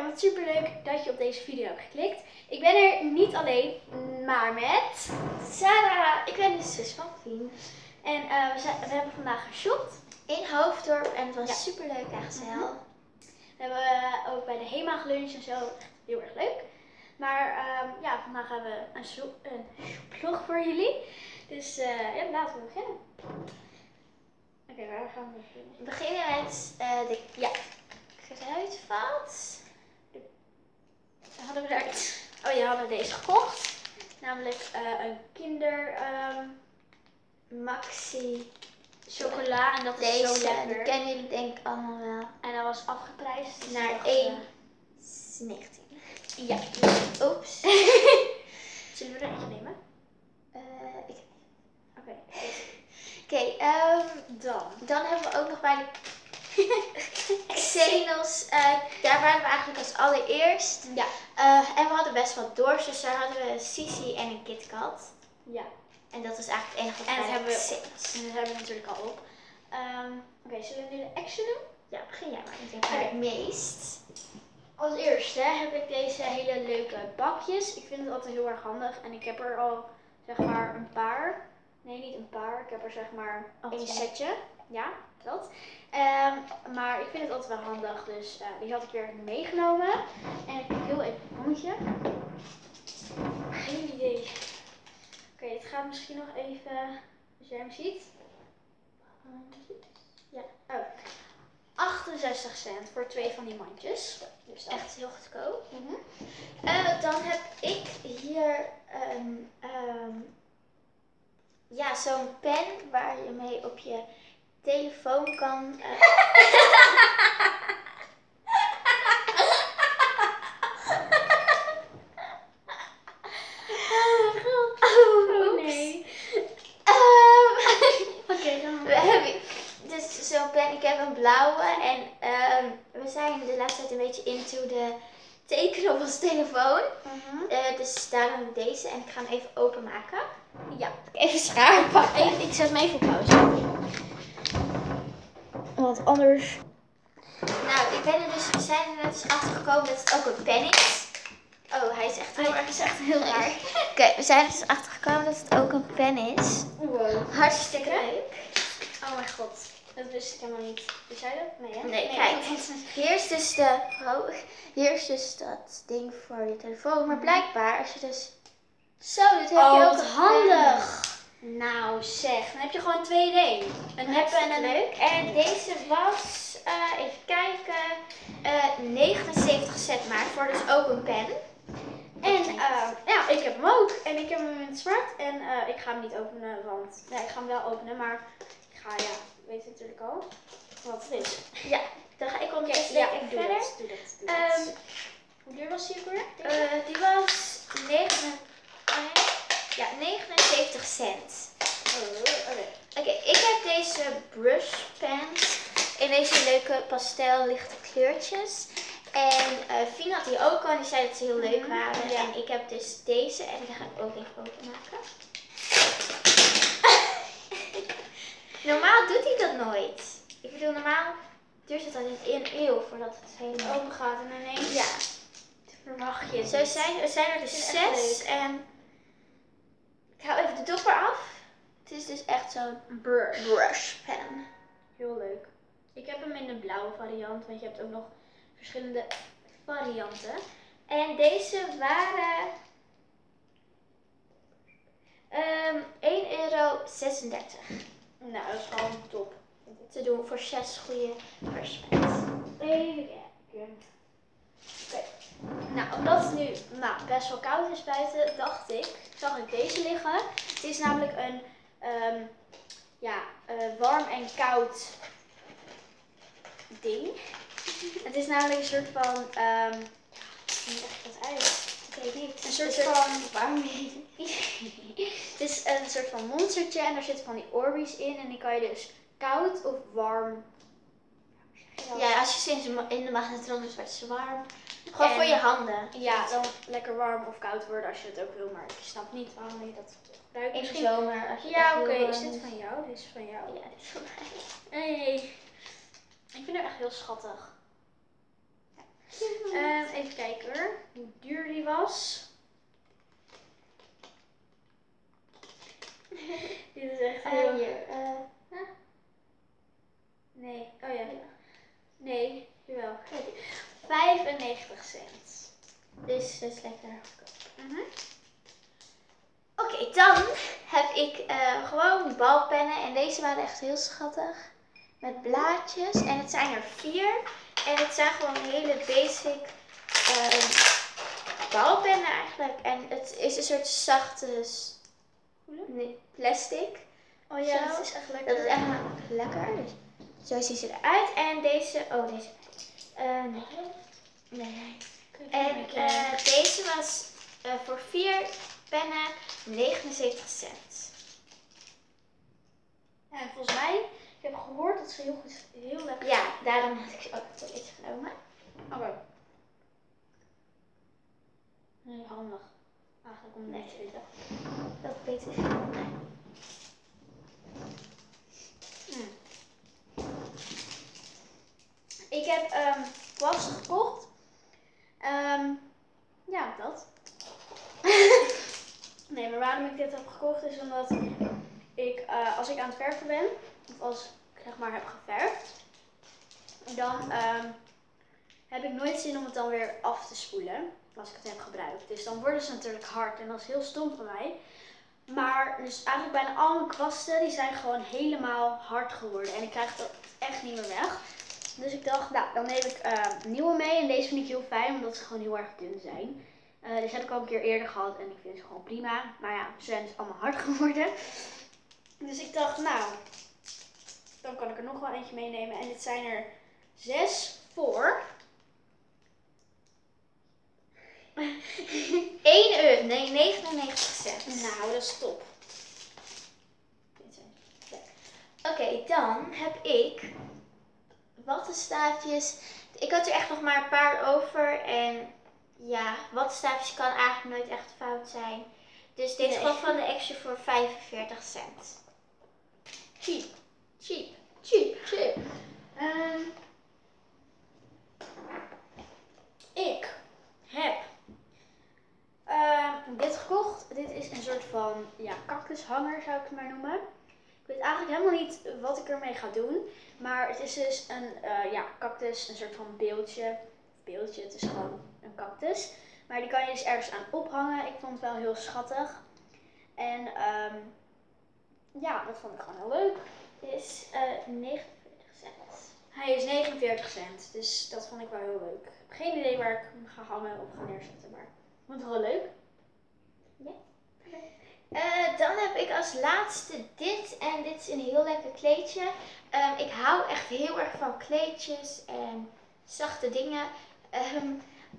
en wat super leuk dat je op deze video hebt geklikt. Ik ben er niet alleen, maar met Sarah. Ik ben de zus van Fien. En eh, we, zijn, we hebben vandaag geshopt. In Hoofddorp en het was Ja. super leuk en gezellig. We hebben eh, ook bij de HEMA geluncht en zo. Echt heel erg leuk. Maar ehm, ja, vandaag hebben we een, zo- een vlog voor jullie. Dus eh, ja, laten we beginnen. Oké, waar gaan we beginnen? We beginnen met de Ja, kruidvat. Hadden we daar iets. Oh ja, we hadden deze gekocht. Namelijk eh, een kinder ehm, Maxi. chocola. En dat is zo die lekker. kennen jullie denk ik allemaal wel. En dat was afgeprijsd. dus Naar dat, één. eh, 19. ja. Oeps. Zullen we er eentje nemen? Eh, ik- Oké. Oké, ehm, Dan. dan hebben we ook nog bij de Xenos. eh, daar waren we eigenlijk als allereerst. Ja. Eh, en we hadden best wat dorst, dus daar hadden we Sisi en een KitKat. Ja. En dat was eigenlijk het enige wat En dat hebben we- Xenos. En dat hebben we natuurlijk al op. Ehm, Oké, zullen we nu de action doen? Ja, begin jij maar. er Oké. het meest. Als eerste heb ik deze hele leuke bakjes. Ik vind het altijd heel erg handig. En ik heb er al zeg maar een paar. Nee, niet een paar. Ik heb er zeg maar Oh, één twee. setje. Ja, dat. Ehm, maar ik vind het altijd wel handig. Dus eh, die had ik weer meegenomen. En ik heel even een bommetje. Geen idee. Oké, het gaat misschien nog even. Als jij hem ziet. Ja. Oh. 68 cent voor twee van die mandjes. Dus dat. Echt heel goedkoop. Mhm. Eh, dan heb ik hier een, ehm, ja, zo'n pen waar je mee op je telefoon kan. eh, Oh nee. Ehm, Oké, dan. we hebben dus zo'n pen. Ik heb een blauwe en ehm, we zijn de laatste tijd een beetje into de tekenen op onze telefoon. Eh, dus daarom deze en ik ga hem even openmaken. Ja. Even schaar pakken. Even, ik zet hem even op pauze. Want anders. Nou, ik ben er dus, we zijn er net eens achter gekomen dat het ook een pen is. Oh, hij is echt heel erg. is echt heel raar. Oké, we zijn er dus achter gekomen dat het ook een pen is. Wow. Hartstikke leuk. Oh mijn god. Dat wist ik helemaal niet. Wist jij dat? Nee, hè? Nee, kijk. Hier is dus de, oh, hier is dus dat ding voor je telefoon. Maar blijkbaar, als je dus zo doet, heb je Oh, ook wat een handig. Nou zeg, dan heb je gewoon twee in één. Een pen. heb en een leuk. En deze was, eh, even kijken, eh 79 cent maar voor dus ook een pen. En eh, ja, ik heb hem ook. En ik heb hem in het zwart. En ik ga hem niet openen, want ja, ik ga hem wel openen, maar ik ga, ja, weet je natuurlijk al wat het is. Ja, dan ga ik ondertussen ja, even doe verder. dat, doe dat, doe Ehm, dat. Hoe duur was die ook weer? Die was 9, oh nee, ja, 79 cent. Oh, oké. Oké, ik heb deze brush pens in deze leuke pastel lichte kleurtjes. En eh Fien had die ook al en die zei dat ze heel leuk Mhm, waren. ja. En ik heb dus deze en die ga ik ook even openmaken. normaal doet hij dat nooit. Ik bedoel, normaal duurt het altijd een eeuw voordat het helemaal... Open gaat en ineens Ja, verwacht je zo zijn, er zijn er dus zes. En de dopper af. Het is dus echt zo'n Brush. brush pen. Heel leuk. Ik heb hem in de blauwe variant, want je hebt ook nog verschillende varianten. En deze waren ehm 1,36 euro. Nou, dat is gewoon top. Te doen voor zes goede brushpens. Even kijken. Oké. Nou, omdat het nu nou, best wel koud is buiten, dacht ik, zag ik deze liggen. Het is namelijk een ehm, ja, eh, warm en koud ding. Het is namelijk een soort van, ehm hoe leg ik dat uit? Ik weet niet. Een soort Het is van, warm. het is een soort van monstertje en daar zitten van die Orbeez in en die kan je dus koud of warm. Ja, als je ze in de- magnetron doet, wordt ze warm. Gewoon En- voor je handen. Ja, dan lekker warm of koud worden als je het ook wil, maar ik snap niet waarom je dat gebruikt. In de Misschien- zomer. Als je Ja, oké. Is dit van jou? Dit is van jou. Ja, dit is van mij. Hey. Ik vind het echt heel schattig. Ehm, even kijken hoor, hoe duur die was. Dit is echt Eh, heel... hier. eh, Nee, oh ja. Nee, jawel. 95 cent. dus dat is lekker goedkoop. Mhm. Oké, dan heb ik eh, gewoon balpennen. En deze waren echt heel schattig. Met blaadjes. En het zijn er vier. En het zijn gewoon hele basic ehm, balpennen eigenlijk. En het is een soort zachte nee, plastic. Oh ja, Zo. dat is echt lekker. Dat is echt lekker. Dus zo zien ze eruit. En deze, oh deze. nee. Nee. En eh, deze was eh, voor vier pennen 79 cent. Ja, en volgens mij, ik heb gehoord dat ze heel goed, heel lekker Ja, daarom had ik ze ook een beetje genomen. Oké. Nee, handig. Eigenlijk om niet te weten. Dat beter vinden. Nee. Hmm. Ik heb kwasten gekocht. Ehm, ja, dat. nee, maar waarom ik dit heb gekocht is omdat ik, eh, als ik aan het verven ben, of als ik zeg maar heb geverfd, dan ehm, heb ik nooit zin om het dan weer af te spoelen als ik het heb gebruikt. Dus dan worden ze natuurlijk hard en dat is heel stom van mij. Maar dus eigenlijk bijna al mijn kwasten die zijn gewoon helemaal hard geworden. En ik krijg dat echt niet meer weg. Dus ik dacht, nou, dan neem ik eh, nieuwe mee. En deze vind ik heel fijn, omdat ze gewoon heel erg dun zijn. Eh deze heb ik al een keer eerder gehad en ik vind ze gewoon prima. Maar ja, ze zijn dus allemaal hard geworden. Dus ik dacht, nou, dan kan ik er nog wel eentje meenemen. En dit zijn er zes voor. 1 euro, nee 99 cent. Nou, dat is top. Oké, dan heb ik wattenstaafjes. Ik had er echt nog maar een paar over. En ja, wattenstaafjes kan eigenlijk nooit echt fout zijn. Dus is Nee. van de Action voor 45 cent. Cheap. Cheap. Cheap. Cheap. Ehm, ik heb ehm, dit gekocht. Dit is een soort van ja, cactushanger zou ik het maar noemen. Ik weet eigenlijk helemaal niet wat ik ermee ga doen. Maar het is dus een eh, ja, cactus, een soort van beeldje. Beeldje, het is gewoon een cactus. Maar die kan je dus ergens aan ophangen. Ik vond het wel heel schattig. En ehm, ja, dat vond ik gewoon heel leuk. Is eh 49 cent. Hij is 49 cent, dus dat vond ik wel heel leuk. Heb geen idee waar ik hem ga hangen of ga neerzetten, maar ik vond het wel leuk. Eh, dan heb ik als laatste dit. En dit is een heel lekker kleedje. Ehm, ik hou echt heel erg van kleedjes en zachte dingen. Ehm,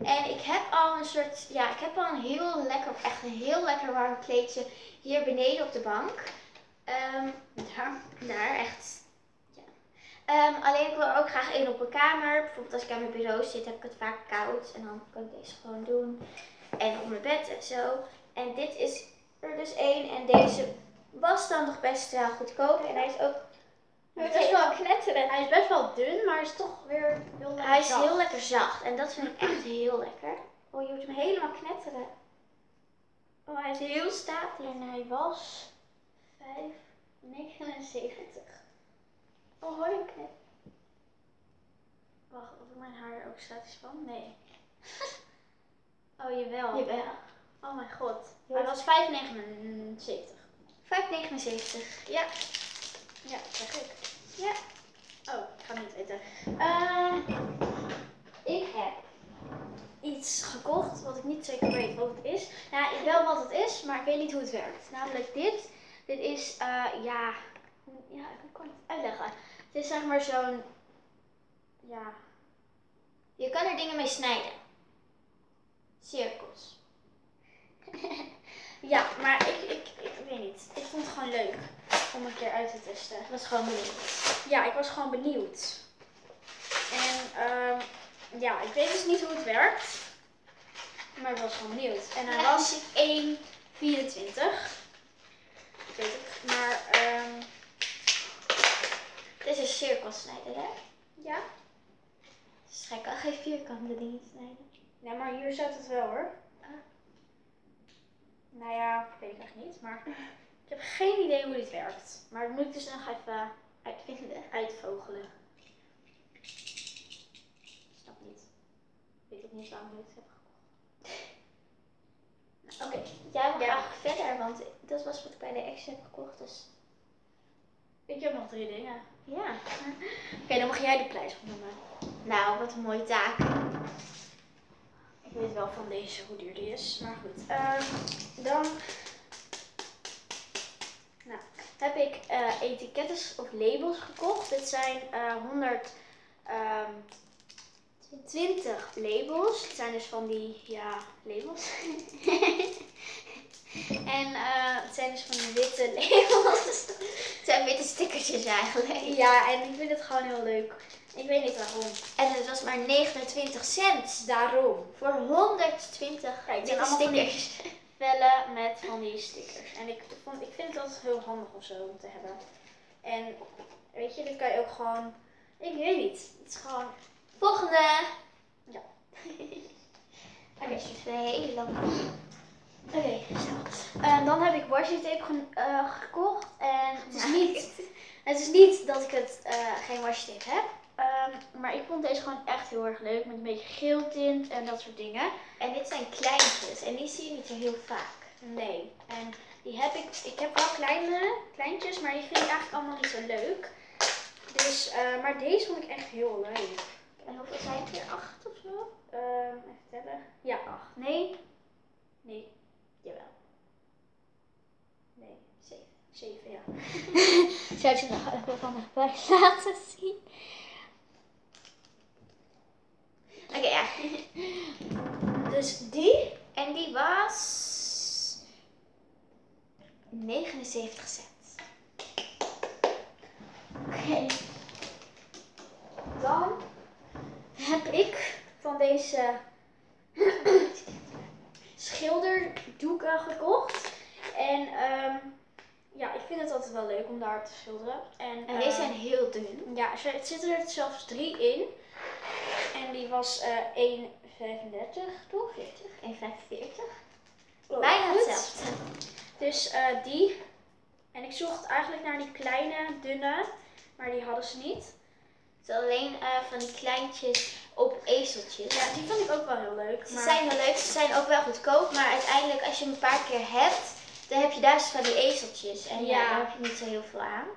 en ik heb al een soort, ja, ik heb al een heel lekker, echt een heel lekker warm kleedje hier beneden op de bank. Ehm, daar, daar echt. Ja. Alleen ik wil er ook graag één op mijn kamer. Bijvoorbeeld als ik aan mijn bureau zit, heb ik het vaak koud. En dan kan ik deze gewoon doen. En op mijn bed en zo. En dit is er dus één. En deze was dan nog best wel goedkoop. En hij is ook best wel knetteren. Hij is best wel dun, maar hij is toch weer heel lekker Hij is zacht. heel lekker zacht. En dat vind ik echt heel lekker. Oh, je hoort hem helemaal knetteren. Oh, hij is heel statisch. En hij was 5,79. Oh, hoor knetteren? Wacht, of ik mijn haar ook statisch van? Nee. oh, jawel. Jawel. Oh mijn god. Hij was 5,79. 5,79. Ja. Ja, dat zeg ik. Ja. Oh, ik ga niet weten. Eh, Ik heb. iets gekocht wat ik niet zeker weet wat het is. Nou, ik wel wat het is, maar ik weet niet hoe het werkt. Namelijk dit. Dit is, eh, ja, ja, hoe kan ik het uitleggen? Het is zeg maar zo'n, ja, Je kan er dingen mee snijden. Cirkels. ja, maar ik, ik, ik weet niet. Ik vond het gewoon leuk om een keer uit te testen. Dat was gewoon benieuwd. Ja, ik was gewoon benieuwd. En ehm, ja, ik weet dus niet hoe het werkt. Maar ik was gewoon benieuwd. En hij Ja. was 1,24. Ik weet het. Maar ehm, Dit is een cirkelsnijder, hè? ja. Dat is gekkig. geen vierkante dingen snijden. Ja, maar hier staat het wel hoor. Nou ja, weet ik echt niet. Maar ik heb geen idee hoe dit werkt. Maar dat moet ik dus nog even Uitvinden. uitvogelen. Ik snap niet. Ik weet ook niet waarom ik dit heb gekocht. Nou, Oké, Jij mag Ja. graag verder, want dat was wat ik bij de ex heb gekocht. Dus ik heb nog drie dingen. ja. Oké, dan mag jij de prijs opnoemen. Nou, wat een mooie taak. Ik weet wel van deze hoe duur die is, maar goed. Ehm, dan nou, heb ik eh etiketten of labels gekocht. Dit zijn eh 120 labels. Het zijn dus van die, ja, labels. en eh, het zijn dus van die witte labels. Het zijn witte stickertjes eigenlijk. ja, en ik vind het gewoon heel leuk. Ik weet niet waarom. En het was maar 29 cent. Daarom. Voor 120 Kijk, stickers. vellen met van die stickers. En ik, vond, ik vind het altijd heel handig of zo om te hebben. En weet je, dit kan je ook gewoon. Ik weet niet. Het is gewoon. Volgende. Ja. Oké, is een hele lange. Oké, zo. En dan heb ik washi tape ge- eh, gekocht. En het is, niet, het is niet dat ik het eh, geen washi tape heb. Ehm, maar ik vond deze gewoon echt heel erg leuk. Met een beetje geel tint en dat soort dingen. En dit zijn kleintjes en die zie je niet zo heel vaak. Nee. En die heb ik. Ik heb wel kleine, kleintjes, maar die vind ik eigenlijk allemaal niet zo leuk. Dus, eh, maar deze vond ik echt heel leuk. En hoeveel zijn het er? Acht of zo? Ehm even tellen. Ja, acht. Nee. Nee. Jawel. Nee. Zeven. Zeven, ja. Zou ik ze nog even van laten zien? Oké, ja. Dus die. En die was 79 cent. Oké. Dan heb ik van deze schilderdoeken gekocht. En ehm, ja, ik vind het altijd wel leuk om daar te schilderen. En, En deze eh, zijn heel dun. Ja, het zitten er zelfs drie in. En die was eh 1,35 toch? 40 en 45. Oh, Bijna goed. hetzelfde. Dus eh, die. En ik zocht eigenlijk naar die kleine, dunne. Maar die hadden ze niet. Het alleen eh, van die kleintjes op ezeltjes. Ja, die vond ik ook wel heel leuk. Ze Maar... zijn wel leuk, ze zijn ook wel goedkoop, maar uiteindelijk als je hem een paar keer hebt, dan heb je duizend van die ezeltjes. En ja, Ja. daar heb je niet zo heel veel aan.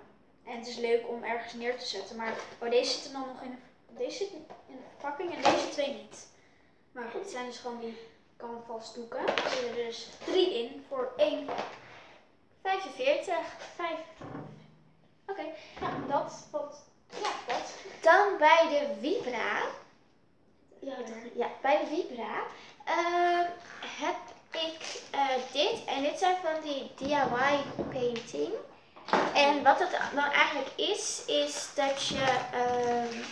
En het is leuk om ergens neer te zetten. Maar oh, deze zitten dan nog in de, deze zit in de verpakking en deze twee niet. Maar goed, het zijn dus gewoon die canvasdoeken. Er zitten er dus drie in voor één 45. vijf. Oké, ja, dat. Wat? Ja, dat. Dan bij de Vibra. Ja, bij de Vibra ehm, heb ik eh, dit. En dit zijn van die DIY painting. En wat het dan eigenlijk is, is dat je ehm,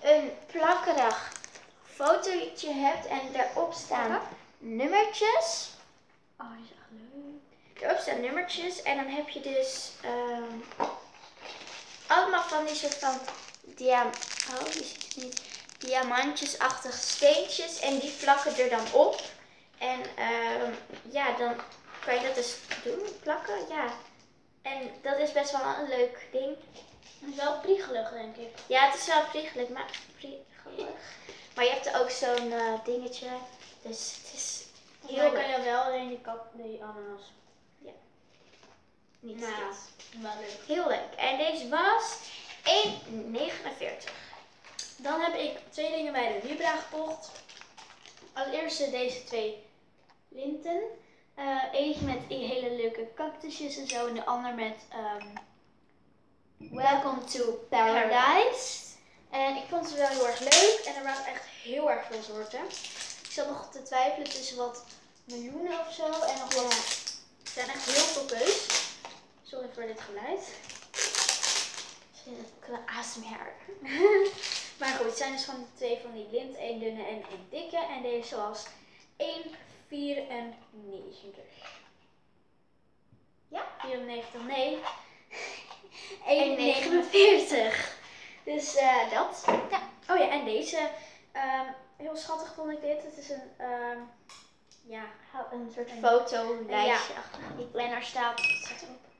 een plakkerig fotootje hebt en daarop staan nummertjes. Oh, die is echt leuk. Erop staan nummertjes en dan heb je dus ehm, allemaal van die soort van dia oh, die zie ik niet. diamantjesachtige steentjes en die plakken er dan op. En ehm, ja, dan kan je dat dus doen, plakken, ja. En dat is best wel een leuk ding. Het is wel priegelig, denk ik. Ja, het is wel priegelig, maar priegelig. Maar je hebt er ook zo'n eh, dingetje, dus het is Heel kan je wel alleen die, kap, die ananas. Niet Nou, wel leuk. Heel leuk. En deze was 1,49. Dan heb ik twee dingen bij de Vibra gekocht. Als eerste deze twee linten. Eh, eentje met hele leuke cactusjes en zo. En de ander met ehm, Welcome to Paradise. En ik vond ze wel heel erg leuk. En er waren echt heel erg veel soorten. Ik zat nog te twijfelen tussen wat miljoenen of zo. En nog wat. Er zijn echt heel veel keus. Sorry voor dit geluid. ASMR. Maar goed, het zijn dus van de twee van die lint, één dunne en één dikke. En deze was 1,94. Ja? 94, nee. 1,49. 1,49. Dus eh, dat. Ja, Oh ja, en deze. ehm, heel schattig vond ik dit. Het is een, ehm, ja, Een soort fotolijstje. ik ben er staat. staat erop?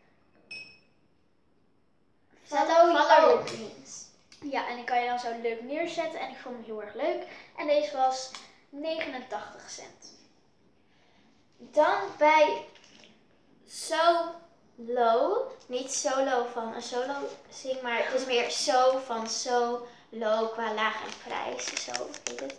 Follow Follow your your dreams. Ja, en die kan je dan zo leuk neerzetten. En ik vond hem heel erg leuk. En deze was 89 cent. Dan bij Solo. Niet solo van een solo zing, maar het is meer zo van solo qua laag en prijs. Zo heet het.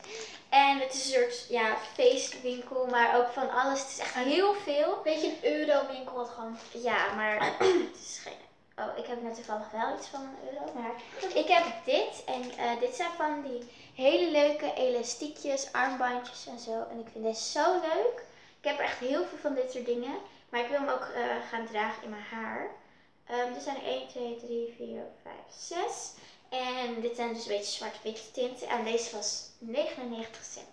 En het is een soort ja, feestwinkel, maar ook van alles. Het is echt heel veel. Weet je, een eurowinkel wat gewoon. Ja, maar het is geen... Oh, ik heb net toevallig wel iets van een euro. Maar ik heb dit. En eh, dit zijn van die hele leuke elastiekjes, armbandjes en zo. En ik vind dit zo leuk. Ik heb er echt heel veel van dit soort dingen. Maar ik wil hem ook eh, gaan dragen in mijn haar. Ehm dit zijn er 1, 2, 3, 4, 5, 6. En dit zijn dus een beetje zwart-witte tinten. En deze was 99 cent.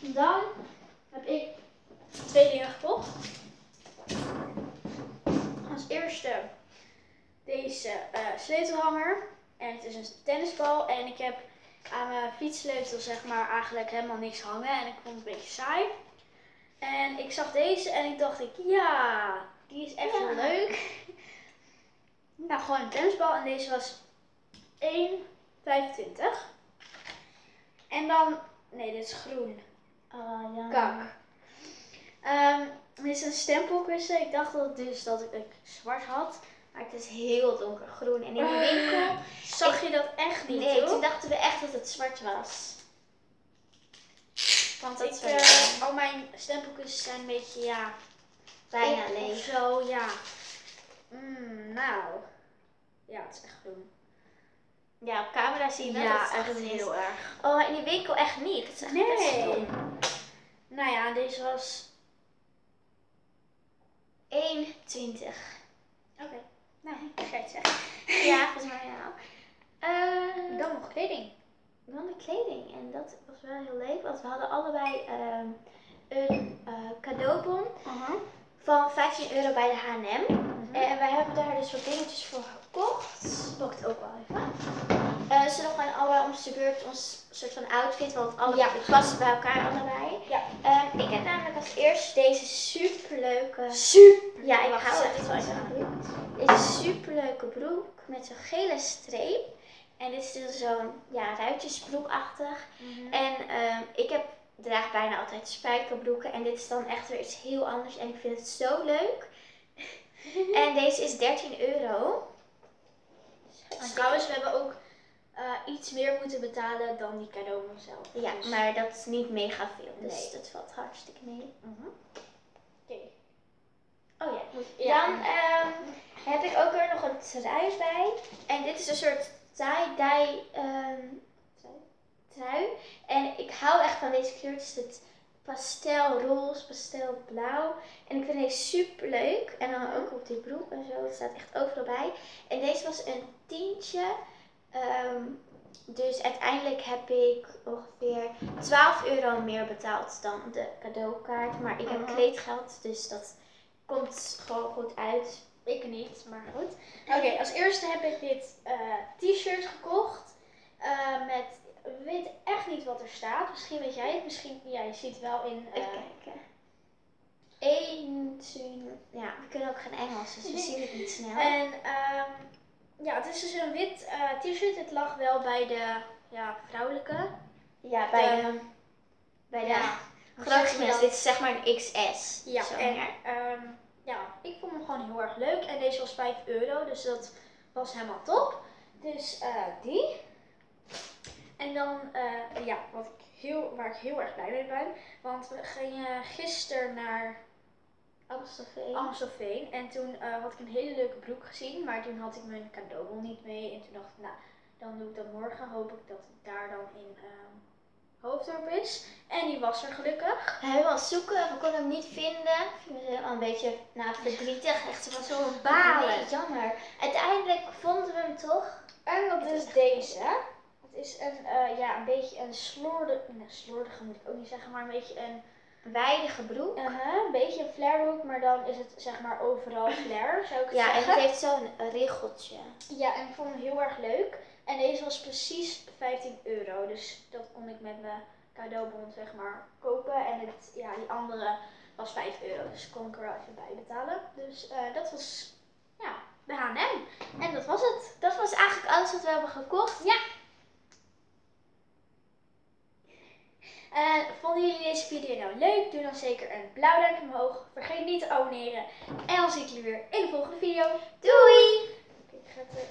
Dan heb ik twee dingen gekocht. Als eerste deze eh, sleutelhanger. En het is een tennisbal. En ik heb aan mijn fietssleutel zeg maar eigenlijk helemaal niks hangen. En ik vond het een beetje saai. En ik zag deze en ik dacht ik, ja, die is echt Ja. heel leuk. Nou, gewoon een tennisbal. En deze was 1,25. En dan, nee, dit is groen. Oh, ja. Kak. Ehm, dit is een stempelkussen. Ik dacht dat, dus dat ik, ik zwart had. Maar het is heel donkergroen. En in de winkel Zag je dat echt niet, Nee, toen dachten we echt dat het zwart was. Want dat ik, is wel eh, al mijn stempelkussens zijn een beetje, ja... Bijna leeg. zo, ja. Mm, nou. Ja, het is echt groen. Ja, op camera zie je wel dat het groen is. erg. Oh, in die winkel echt niet. Het is echt Nee. Nou ja, deze was... 1,20. Oké. Nou, ik ga het zeggen. Ja, volgens mij. Eh, Dan nog kleding. dan de kleding. En dat was wel heel leuk, want we hadden allebei ehm, een eh, cadeaubon van 15 euro bij de H&M. En wij hebben daar dus wat dingetjes voor gekocht. Het ook wel even. Eh ze nog gewoon allebei om de beurt ons soort van outfit, want alle Ja. passen bij elkaar allebei. Ja. Ehm, ik heb namelijk als eerste deze superleuke... Super. Ja, ik hou echt het van broek. Deze superleuke broek met zo'n gele streep. En dit is dus zo'n ja, ruitjesbroekachtig. Mhm. En ehm, ik heb, draag bijna altijd spijkerbroeken. En dit is dan echt weer iets heel anders. En ik vind het zo leuk. en deze is 13 euro. En trouwens, we hebben ook eh, iets meer moeten betalen dan die cadeau zelf. Ja, Dus- maar dat is niet mega veel. Dus Nee. dat valt hartstikke mee. Mhm. Oké. Oh ja. Ja. Dan ehm, heb ik ook er nog een trui bij. En dit is een soort tie-dye ehm, trui. En ik hou echt van deze kleur. Het is het pastelroze, pastelblauw. En ik vind deze super leuk. En dan ook op die broek en zo. Het staat echt overal bij. En deze was een tientje. Ehm, dus uiteindelijk heb ik ongeveer 12 euro meer betaald dan de cadeaukaart. Maar ik heb kleedgeld, dus dat komt gewoon goed uit. Ik niet, maar goed. Oké, als eerste heb ik dit eh, t-shirt gekocht. eh, met, we weten echt niet wat er staat. Misschien weet jij het. Misschien, ja, je ziet wel in... eh, Even kijken. Eén, ja, we kunnen ook geen Engels, dus we zien het niet snel. En ehm, ja, het is dus een wit eh, t-shirt. Het lag wel bij de ja, vrouwelijke. ja, bij de- de, bij de Ja, grootste mensen. Dit is zeg maar een XS. Ja, zo en ehm, ja, ik vond hem gewoon heel erg leuk. En deze was 5 euro, dus dat was helemaal top. Dus eh, die. En dan, eh, ja, wat ik heel, waar ik heel erg blij mee ben. Want we gingen gisteren naar Amstelveen. Amstelveen. En toen eh, had ik een hele leuke broek gezien. Maar toen had ik mijn cadeaubon niet mee. En toen dacht ik, nou, dan doe ik dat morgen. Hoop ik dat het daar dan in ehm, Hoofddorp is. En die was er gelukkig. Hebben al zoeken, we konden hem niet vinden. Ik was helemaal een beetje nou, verdrietig. Echt zo van zo balen. Nee, jammer. Uiteindelijk vonden we hem toch. En dat is deze. Het is een, eh, ja, een beetje een slordige, nee, slordige moet ik ook niet zeggen, maar een beetje een wijdige broek. Een beetje een flairbroek, maar dan is het zeg maar overal flair, zou ik het Ja, en zeggen. het heeft zo'n riggeltje. Ja, en ik vond hem heel erg leuk. En deze was precies 15 euro. Dus dat kon ik met mijn cadeaubon zeg maar kopen. En het, ja, die andere was 5 euro. Dus kon ik er wel even bij betalen. Dus eh, dat was ja, de H&M. En dat was het. Dat was eigenlijk alles wat we hebben gekocht. En vonden jullie deze video nou leuk? Doe dan zeker een blauw duimpje omhoog. Vergeet niet te abonneren. En dan zie ik jullie weer in de volgende video. Doei!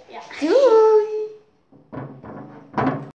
Eh. Doei!